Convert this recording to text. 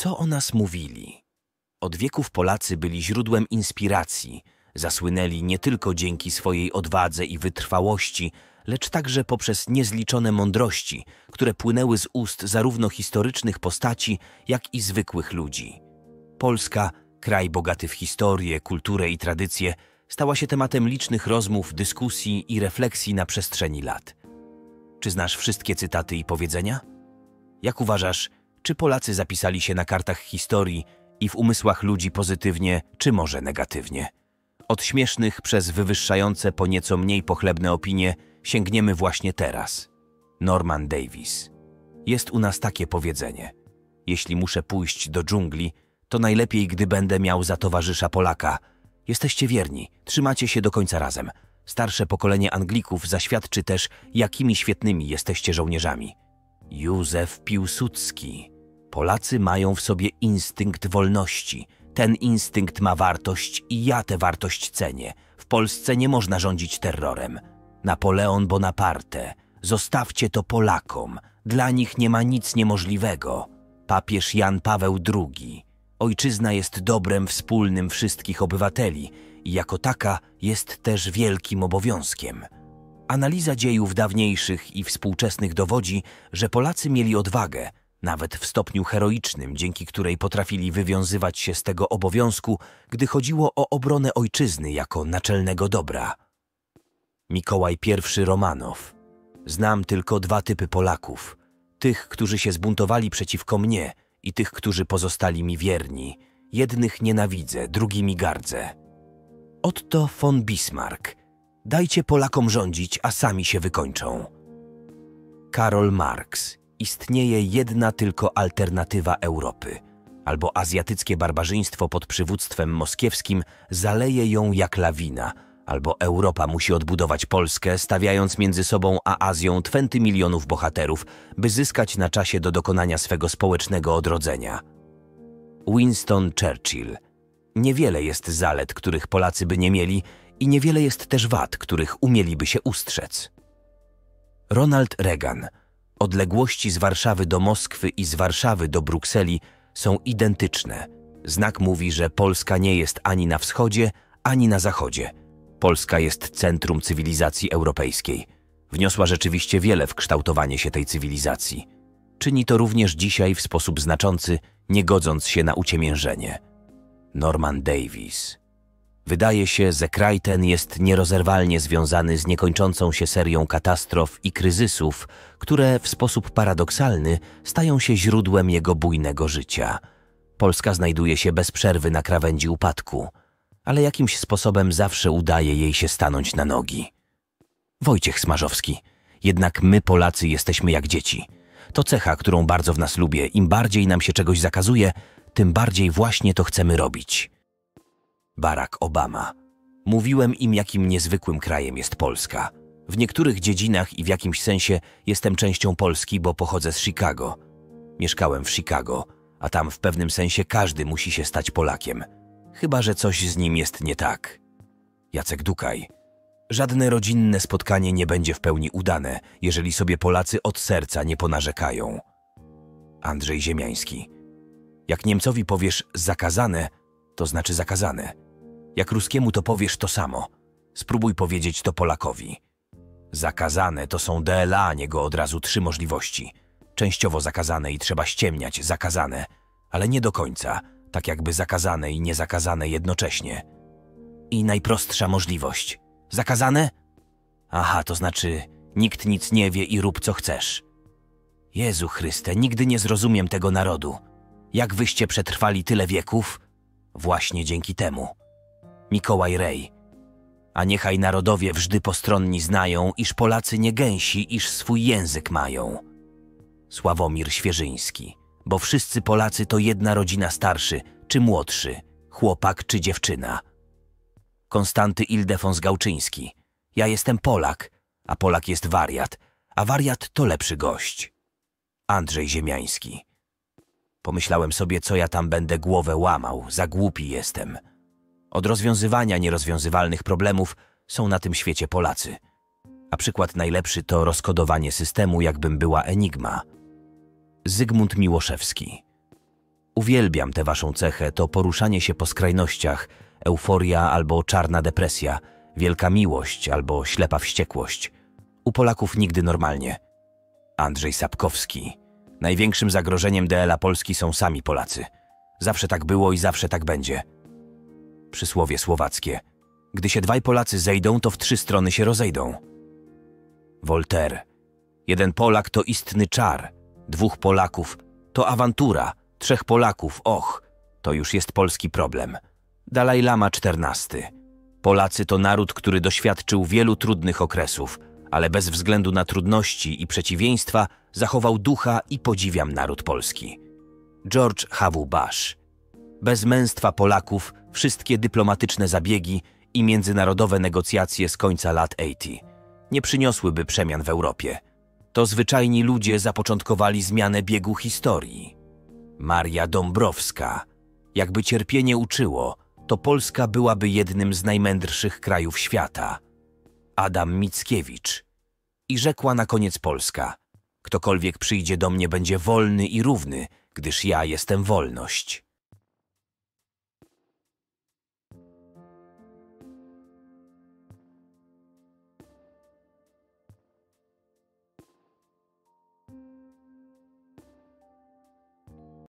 Co o nas mówili? Od wieków Polacy byli źródłem inspiracji. Zasłynęli nie tylko dzięki swojej odwadze i wytrwałości, lecz także poprzez niezliczone mądrości, które płynęły z ust zarówno historycznych postaci, jak i zwykłych ludzi. Polska, kraj bogaty w historię, kulturę i tradycje, stała się tematem licznych rozmów, dyskusji i refleksji na przestrzeni lat. Czy znasz wszystkie cytaty i powiedzenia? Jak uważasz, czy Polacy zapisali się na kartach historii i w umysłach ludzi pozytywnie, czy może negatywnie? Od śmiesznych przez wywyższające po nieco mniej pochlebne opinie sięgniemy właśnie teraz. Norman Davis. Jest u nas takie powiedzenie. Jeśli muszę pójść do dżungli, to najlepiej, gdy będę miał za towarzysza Polaka. Jesteście wierni, trzymacie się do końca razem. Starsze pokolenie Anglików zaświadczy też, jakimi świetnymi jesteście żołnierzami. Józef Piłsudski. Polacy mają w sobie instynkt wolności. Ten instynkt ma wartość i ja tę wartość cenię. W Polsce nie można rządzić terrorem. Napoleon Bonaparte. Zostawcie to Polakom. Dla nich nie ma nic niemożliwego. Papież Jan Paweł II. Ojczyzna jest dobrem wspólnym wszystkich obywateli i jako taka jest też wielkim obowiązkiem. Analiza dziejów dawniejszych i współczesnych dowodzi, że Polacy mieli odwagę, nawet w stopniu heroicznym, dzięki której potrafili wywiązywać się z tego obowiązku, gdy chodziło o obronę ojczyzny jako naczelnego dobra. Mikołaj I Romanow. Znam tylko dwa typy Polaków. Tych, którzy się zbuntowali przeciwko mnie i tych, którzy pozostali mi wierni. Jednych nienawidzę, drugimi gardzę. Otto von Bismarck. Dajcie Polakom rządzić, a sami się wykończą. Karol Marx. Istnieje jedna tylko alternatywa Europy. Albo azjatyckie barbarzyństwo pod przywództwem moskiewskim zaleje ją jak lawina, albo Europa musi odbudować Polskę, stawiając między sobą a Azją twęty milionów bohaterów, by zyskać na czasie do dokonania swego społecznego odrodzenia. Winston Churchill. Niewiele jest zalet, których Polacy by nie mieli, i niewiele jest też wad, których umieliby się ustrzec. Ronald Reagan. Odległości z Warszawy do Moskwy i z Warszawy do Brukseli są identyczne. Znak mówi, że Polska nie jest ani na wschodzie, ani na zachodzie. Polska jest centrum cywilizacji europejskiej. Wniosła rzeczywiście wiele w kształtowanie się tej cywilizacji. Czyni to również dzisiaj w sposób znaczący, nie godząc się na uciemiężenie. Norman Davis Wydaje się, że kraj ten jest nierozerwalnie związany z niekończącą się serią katastrof i kryzysów, które w sposób paradoksalny stają się źródłem jego bujnego życia. Polska znajduje się bez przerwy na krawędzi upadku, ale jakimś sposobem zawsze udaje jej się stanąć na nogi. Wojciech Smarzowski. Jednak my, Polacy, jesteśmy jak dzieci. To cecha, którą bardzo w nas lubię. Im bardziej nam się czegoś zakazuje, tym bardziej właśnie to chcemy robić. Barack Obama. Mówiłem im, jakim niezwykłym krajem jest Polska. W niektórych dziedzinach i w jakimś sensie jestem częścią Polski, bo pochodzę z Chicago. Mieszkałem w Chicago, a tam w pewnym sensie każdy musi się stać Polakiem. Chyba, że coś z nim jest nie tak. Jacek Dukaj. Żadne rodzinne spotkanie nie będzie w pełni udane, jeżeli sobie Polacy od serca nie ponarzekają. Andrzej Ziemiański. Jak Niemcowi powiesz zakazane, to znaczy zakazane. Jak ruskiemu to powiesz to samo. Spróbuj powiedzieć to Polakowi. Zakazane to są DLA, niego od razu trzy możliwości. Częściowo zakazane i trzeba ściemniać, zakazane, ale nie do końca, tak jakby zakazane i niezakazane jednocześnie. I najprostsza możliwość. Zakazane? Aha, to znaczy nikt nic nie wie i rób co chcesz. Jezu Chryste, nigdy nie zrozumiem tego narodu. Jak wyście przetrwali tyle wieków? Właśnie dzięki temu. Mikołaj Rej. A niechaj narodowie wżdy postronni znają, iż Polacy nie gęsi, iż swój język mają. Sławomir Świeżyński. Bo wszyscy Polacy to jedna rodzina starszy czy młodszy, chłopak czy dziewczyna. Konstanty Ildefons Gałczyński. Ja jestem Polak, a Polak jest wariat, a wariat to lepszy gość. Andrzej Ziemiański. Pomyślałem sobie, co ja tam będę głowę łamał, za głupi jestem. Od rozwiązywania nierozwiązywalnych problemów są na tym świecie Polacy. A przykład najlepszy to rozkodowanie systemu, jakbym była enigma. Zygmunt Miłoszewski. Uwielbiam tę waszą cechę, to poruszanie się po skrajnościach, euforia albo czarna depresja, wielka miłość albo ślepa wściekłość. U Polaków nigdy normalnie. Andrzej Sapkowski. Największym zagrożeniem DL-a Polski są sami Polacy. Zawsze tak było i zawsze tak będzie. Przysłowie słowackie. Gdy się dwaj Polacy zejdą, to w trzy strony się rozejdą. Voltaire. Jeden Polak to istny czar, dwóch Polaków to awantura, trzech Polaków, och, to już jest polski problem. Dalaj Lama XIV. Polacy to naród, który doświadczył wielu trudnych okresów, ale bez względu na trudności i przeciwieństwa zachował ducha i podziwiam naród polski. George H.W. Bush. Bez męstwa Polaków wszystkie dyplomatyczne zabiegi i międzynarodowe negocjacje z końca lat 80 nie przyniosłyby przemian w Europie. To zwyczajni ludzie zapoczątkowali zmianę biegu historii. Maria Dąbrowska. Jakby cierpienie uczyło, to Polska byłaby jednym z najmędrszych krajów świata. Adam Mickiewicz. I rzekła na koniec Polska. Ktokolwiek przyjdzie do mnie będzie wolny i równy, gdyż ja jestem wolność.